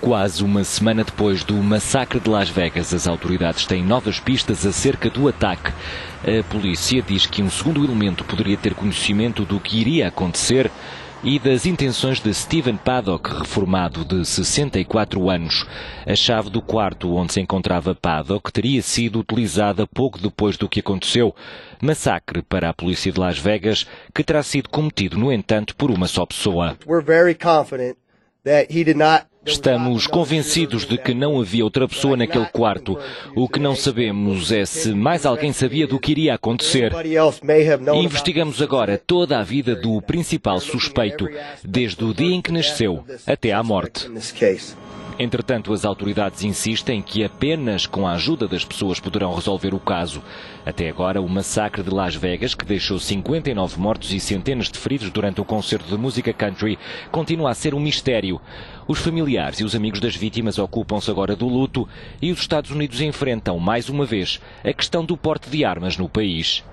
Quase uma semana depois do massacre de Las Vegas, as autoridades têm novas pistas acerca do ataque. A polícia diz que um segundo elemento poderia ter conhecimento do que iria acontecer e das intenções de Stephen Paddock, reformado de 64 anos. A chave do quarto onde se encontrava Paddock teria sido utilizada pouco depois do que aconteceu. Massacre para a polícia de Las Vegas, que terá sido cometido, no entanto, por uma só pessoa. We're very confident that he did not Estamos convencidos de que não havia outra pessoa naquele quarto. O que não sabemos é se mais alguém sabia do que iria acontecer. Investigamos agora toda a vida do principal suspeito, desde o dia em que nasceu até à morte. Entretanto, as autoridades insistem que apenas com a ajuda das pessoas poderão resolver o caso. Até agora, o massacre de Las Vegas, que deixou 59 mortos e centenas de feridos durante o concerto de música country, continua a ser um mistério. Os familiares e os amigos das vítimas ocupam-se agora do luto e os Estados Unidos enfrentam, mais uma vez, a questão do porte de armas no país.